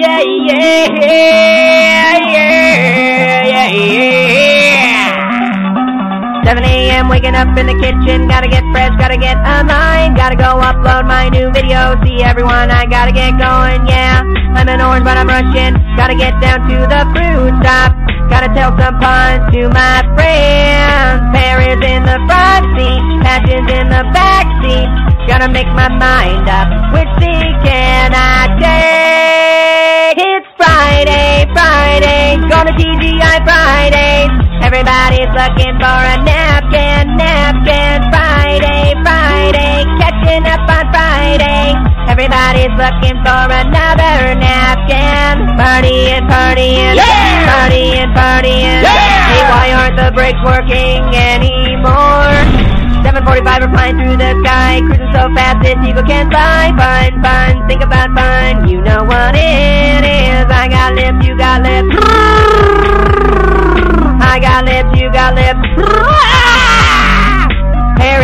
Yeah, yeah, yeah, yeah, yeah. 7 a.m. waking up in the kitchen, gotta get fresh, gotta get mind, gotta go upload my new video, see everyone, I gotta get going, yeah. I'm an orange, but I'm rushing, gotta get down to the fruit stop, gotta tell some puns to my friends. Paris in the front seat, patches in the back seat, gotta make my mind up, which seat can I for a napkin, napkin. Friday, Friday, catching up on Friday. Everybody's looking for another napkin. Partying, partying, Yeah! partying, partying. Yeah! Hey, why aren't the brakes working anymore? 745 are flying through the sky, cruising so fast that people can't fly. Fun, fun, think about fun, you know what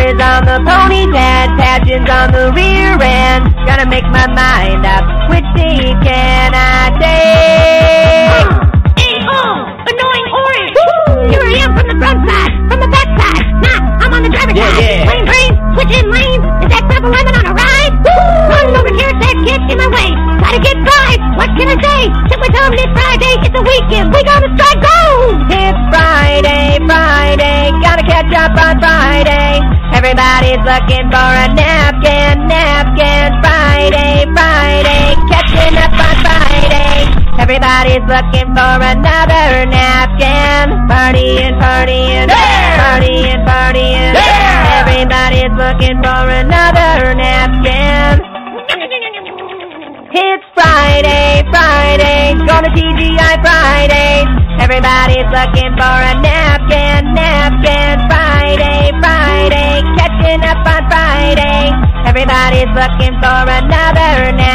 is on the pony patches on the rear end. Gotta make my mind up, which seat can I take? Hey, oh, annoying orange. Here I am from the front side, from the back side. Nah, I'm on the driver's Yeah, side. yeah. Lane green, switching lanes. Is that purple lemon on a ride? Over here, get in my way. Gotta get by. What can I say? Simply tell 'em this Friday, it's a weekend. We gonna strike gold. It's Friday, Friday, Everybody's looking for a napkin, napkin. Friday, Friday, catching up on Friday. Everybody's looking for another napkin. Partying, partying, Yeah! partying, partying. Yeah! Everybody's looking for another napkin. It's Friday, Friday, gonna TGI Fridays. Everybody's looking for a napkin, up on Friday. Everybody's looking for another napkin.